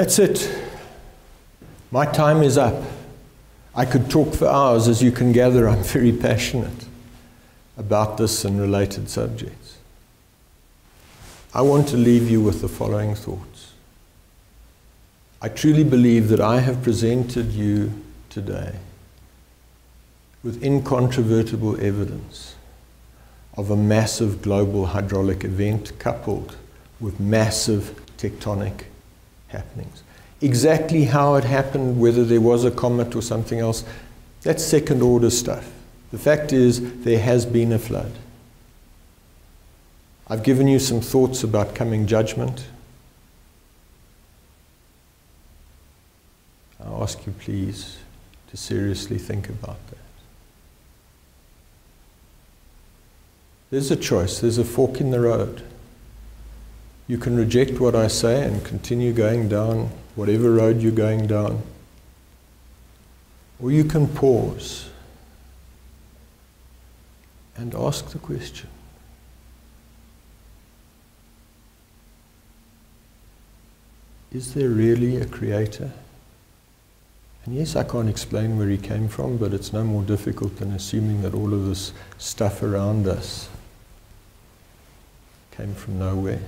That's it. My time is up. I could talk for hours. As you can gather, I'm very passionate about this and related subjects. I want to leave you with the following thoughts. I truly believe that I have presented you today with incontrovertible evidence of a massive global hydraulic event coupled with massive tectonic happenings. Exactly how it happened, whether there was a comet or something else, that's second order stuff. The fact is, there has been a flood. I've given you some thoughts about coming judgment. I ask you, please, to seriously think about that. There's a choice, there's a fork in the road. You can reject what I say and continue going down whatever road you're going down. Or you can pause and ask the question Is there really a creator? And yes, I can't explain where he came from, but it's no more difficult than assuming that all of this stuff around us came from nowhere.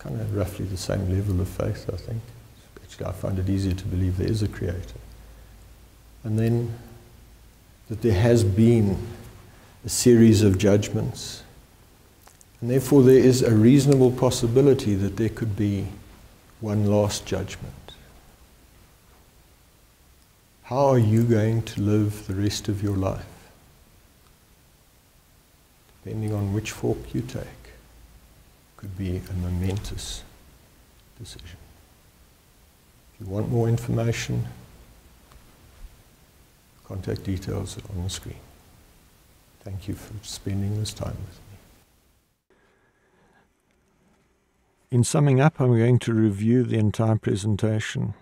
Kind of roughly the same level of faith, I think. Actually, I find it easier to believe there is a creator. And then that there has been a series of judgments. And therefore, there is a reasonable possibility that there could be one last judgment. How are you going to live the rest of your life? Depending on which fork you take, could be a momentous decision. If you want more information, contact details are on the screen. Thank you for spending this time with me. In summing up, I'm going to review the entire presentation.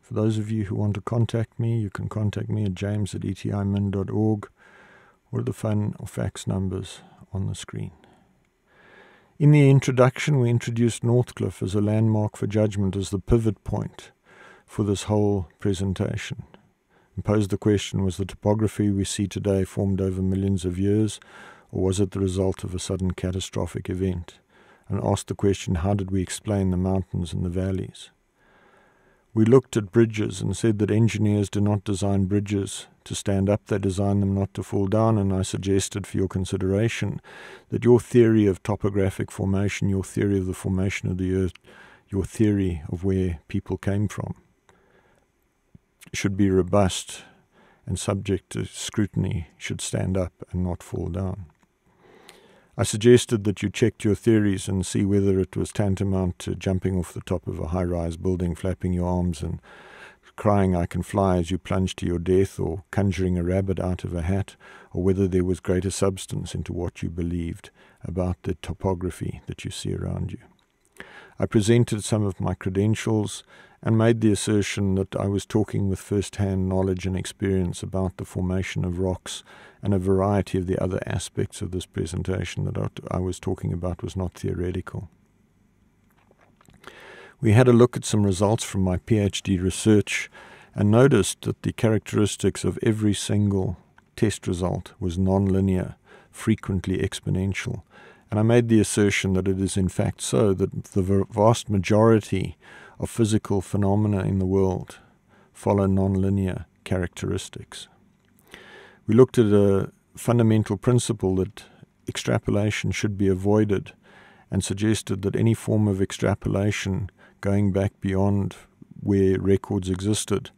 For those of you who want to contact me, you can contact me at james at etimin.org or the phone or fax numbers on the screen. In the introduction, we introduced Northcliffe as a landmark for judgment as the pivot point for this whole presentation. And posed the question was the topography we see today formed over millions of years, or was it the result of a sudden catastrophic event? and asked the question how did we explain the mountains and the valleys? We looked at bridges and said that engineers do not design bridges to stand up, they design them not to fall down. And I suggested for your consideration that your theory of topographic formation, your theory of the formation of the earth, your theory of where people came from, should be robust and subject to scrutiny, should stand up and not fall down. I suggested that you checked your theories and see whether it was tantamount to jumping off the top of a high rise building, flapping your arms and crying, I can fly as you plunge to your death, or conjuring a rabbit out of a hat, or whether there was greater substance into what you believed about the topography that you see around you. I presented some of my credentials and made the assertion that I was talking with first hand knowledge and experience about the formation of rocks and a variety of the other aspects of this presentation that I was talking about was not theoretical. We had a look at some results from my PhD research and noticed that the characteristics of every single test result was nonlinear, frequently exponential. And I made the assertion that it is in fact so that the vast majority of physical phenomena in the world follow nonlinear characteristics. We looked at a fundamental principle that extrapolation should be avoided and suggested that any form of extrapolation going back beyond where records existed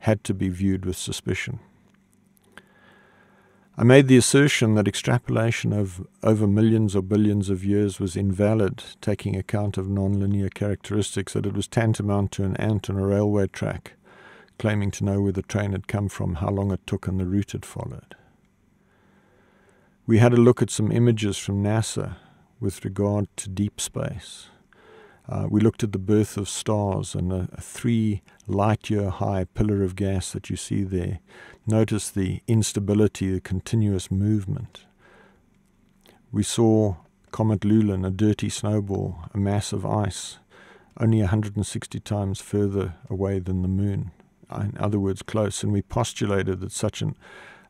had to be viewed with suspicion. I made the assertion that extrapolation of over millions or billions of years was invalid, taking account of nonlinear characteristics, that it was tantamount to an ant on a railway track, claiming to know where the train had come from, how long it took, and the route it followed. We had a look at some images from NASA with regard to deep space. Uh, we looked at the birth of stars and a, a three light year high pillar of gas that you see there. Notice the instability, the continuous movement. We saw Comet Lulin, a dirty snowball, a mass of ice, only 160 times further away than the moon. In other words, close. And we postulated that such an,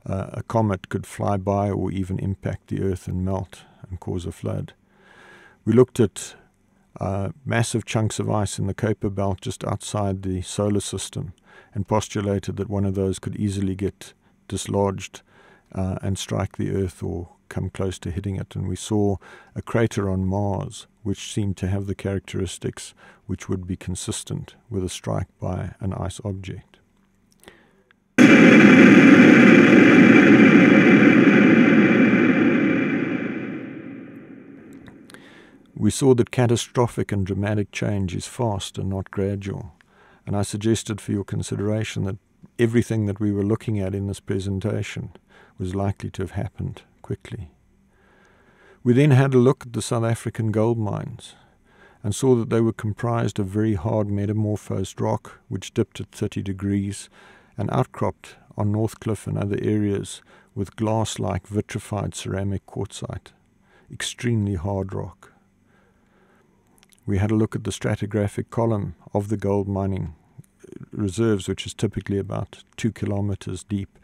uh, a comet could fly by or even impact the Earth and melt and cause a flood. We looked at uh, massive chunks of ice in the Kuiper Belt just outside the solar system and postulated that one of those could easily get dislodged uh, and strike the Earth or come close to hitting it. And we saw a crater on Mars which seemed to have the characteristics which would be consistent with a strike by an ice object. We saw that catastrophic and dramatic change is fast and not gradual. And I suggested for your consideration that everything that we were looking at in this presentation was likely to have happened quickly. We then had a look at the South African gold mines and saw that they were comprised of very hard metamorphosed rock, which dipped at 30 degrees and outcropped on Northcliffe and other areas with glass like vitrified ceramic quartzite, extremely hard rock. We had a look at the stratigraphic column of the gold mining reserves, which is typically about two kilometers deep,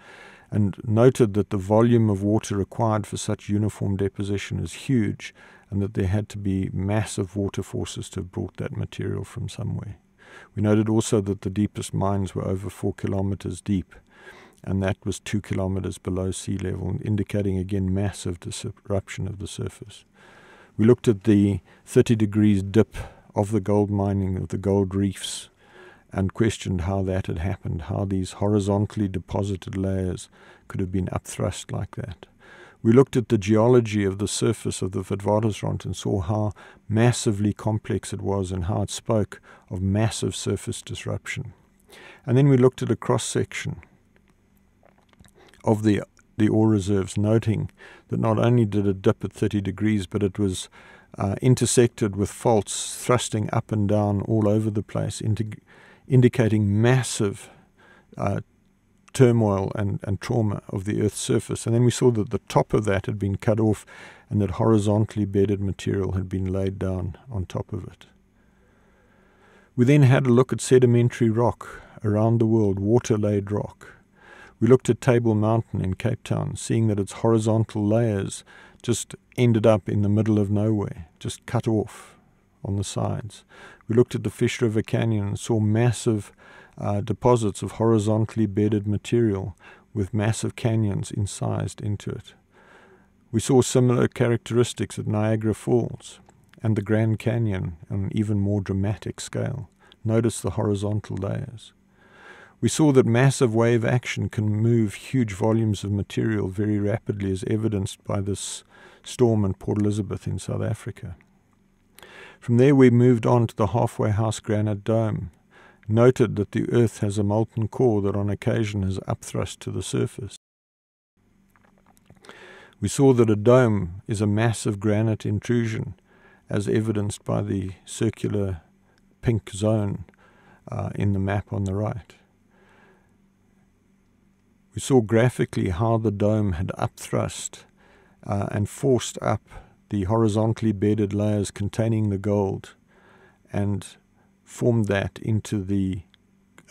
and noted that the volume of water required for such uniform deposition is huge and that there had to be massive water forces to have brought that material from somewhere. We noted also that the deepest mines were over four kilometers deep, and that was two kilometers below sea level, indicating again massive disruption of the surface. We looked at the 30 degrees dip of the gold mining, of the gold reefs, and questioned how that had happened, how these horizontally deposited layers could have been upthrust like that. We looked at the geology of the surface of the Witwatersrand and saw how massively complex it was and how it spoke of massive surface disruption. And then we looked at a cross section of the the ore reserves, noting that not only did it dip at 30 degrees, but it was uh, intersected with faults thrusting up and down all over the place, indi- indicating massive uh, turmoil and, and trauma of the Earth's surface. And then we saw that the top of that had been cut off and that horizontally bedded material had been laid down on top of it. We then had a look at sedimentary rock around the world, water laid rock. We looked at Table Mountain in Cape Town, seeing that its horizontal layers just ended up in the middle of nowhere, just cut off on the sides. We looked at the Fish River Canyon and saw massive uh, deposits of horizontally bedded material with massive canyons incised into it. We saw similar characteristics at Niagara Falls and the Grand Canyon on an even more dramatic scale. Notice the horizontal layers. We saw that massive wave action can move huge volumes of material very rapidly, as evidenced by this storm in Port Elizabeth in South Africa. From there, we moved on to the halfway house granite dome, noted that the Earth has a molten core that on occasion is upthrust to the surface. We saw that a dome is a massive granite intrusion, as evidenced by the circular pink zone uh, in the map on the right. We saw graphically how the dome had upthrust uh, and forced up the horizontally bedded layers containing the gold and formed that into the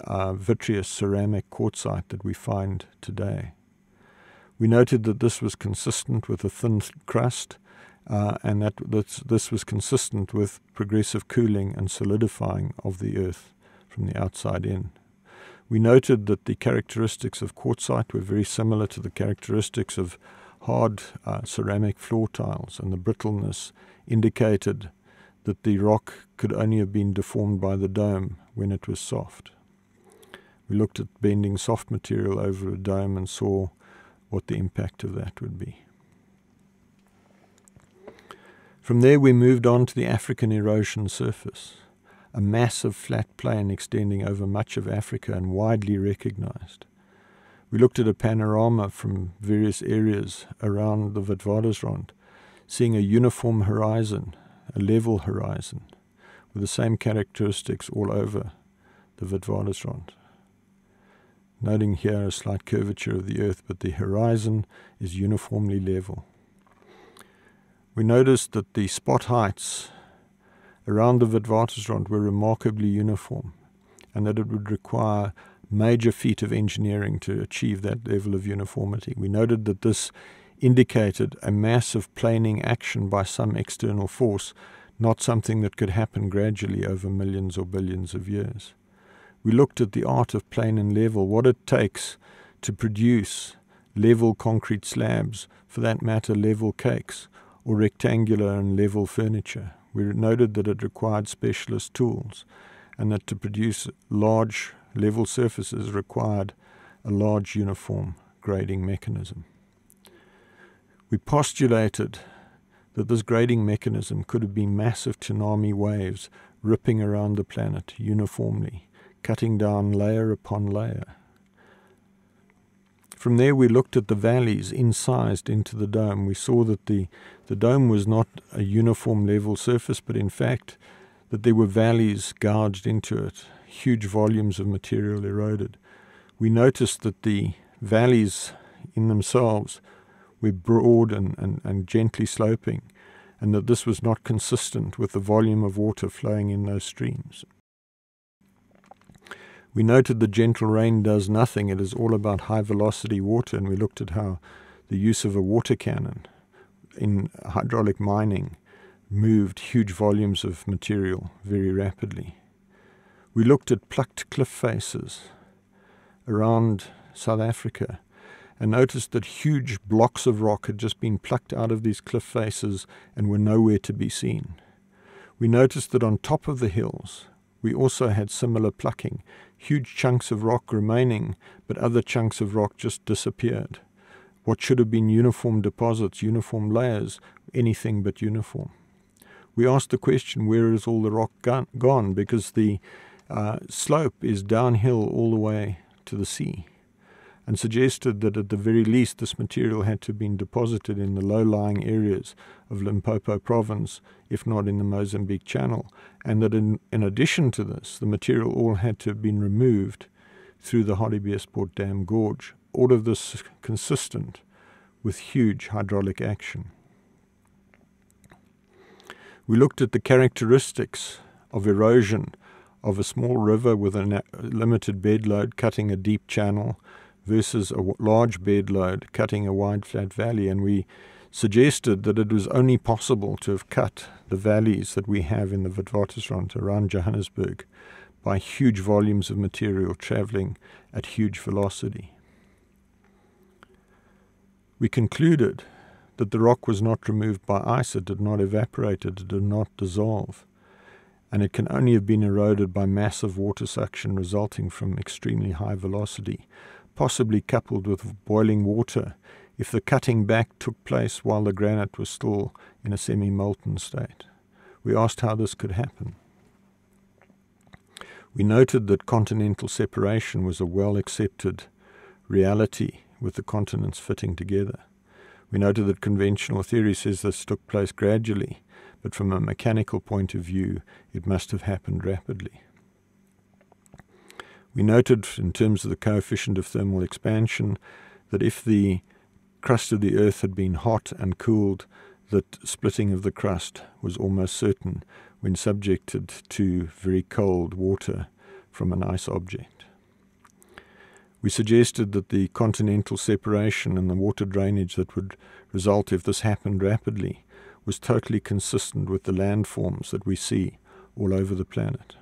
uh, vitreous ceramic quartzite that we find today. We noted that this was consistent with a thin crust uh, and that this, this was consistent with progressive cooling and solidifying of the earth from the outside in. We noted that the characteristics of quartzite were very similar to the characteristics of hard uh, ceramic floor tiles, and the brittleness indicated that the rock could only have been deformed by the dome when it was soft. We looked at bending soft material over a dome and saw what the impact of that would be. From there, we moved on to the African erosion surface a massive flat plain extending over much of Africa and widely recognized. We looked at a panorama from various areas around the Witwatersrand, seeing a uniform horizon, a level horizon, with the same characteristics all over the Witwatersrand. Noting here a slight curvature of the earth, but the horizon is uniformly level. We noticed that the spot heights around the Witwatersrand were remarkably uniform, and that it would require major feat of engineering to achieve that level of uniformity. We noted that this indicated a massive planing action by some external force, not something that could happen gradually over millions or billions of years. We looked at the art of plane and level, what it takes to produce level concrete slabs, for that matter, level cakes, or rectangular and level furniture. We noted that it required specialist tools and that to produce large level surfaces required a large uniform grading mechanism. We postulated that this grading mechanism could have been massive tsunami waves ripping around the planet uniformly, cutting down layer upon layer. From there, we looked at the valleys incised into the dome. We saw that the, the dome was not a uniform level surface, but in fact, that there were valleys gouged into it, huge volumes of material eroded. We noticed that the valleys in themselves were broad and, and, and gently sloping, and that this was not consistent with the volume of water flowing in those streams. We noted the gentle rain does nothing, it is all about high velocity water, and we looked at how the use of a water cannon in hydraulic mining moved huge volumes of material very rapidly. We looked at plucked cliff faces around South Africa and noticed that huge blocks of rock had just been plucked out of these cliff faces and were nowhere to be seen. We noticed that on top of the hills, we also had similar plucking, huge chunks of rock remaining, but other chunks of rock just disappeared. What should have been uniform deposits, uniform layers, anything but uniform we asked the question, where is all the rock gone? Because the uh, slope is downhill all the way to the sea, and suggested that at the very least this material had to have been deposited in the low lying areas of Limpopo province, if not in the Mozambique Channel, and that in, in addition to this, the material all had to have been removed through the Hartbeespoort Dam Gorge. All of this consistent with huge hydraulic action. We looked at the characteristics of erosion of a small river with a limited bed load cutting a deep channel versus a large bed load cutting a wide flat valley, and we suggested that it was only possible to have cut the valleys that we have in the Witwatersrand around Johannesburg by huge volumes of material traveling at huge velocity. We concluded that the rock was not removed by ice, it did not evaporate, it did not dissolve, and it can only have been eroded by massive water suction resulting from extremely high velocity, possibly coupled with boiling water if the cutting back took place while the granite was still in a semi molten state. We asked how this could happen. We noted that continental separation was a well accepted reality with the continents fitting together. We noted that conventional theory says this took place gradually, but from a mechanical point of view, it must have happened rapidly. We noted, in terms of the coefficient of thermal expansion, that if the crust of the Earth had been hot and cooled, that splitting of the crust was almost certain when subjected to very cold water from an ice object. We suggested that the continental separation and the water drainage that would result if this happened rapidly was totally consistent with the landforms that we see all over the planet.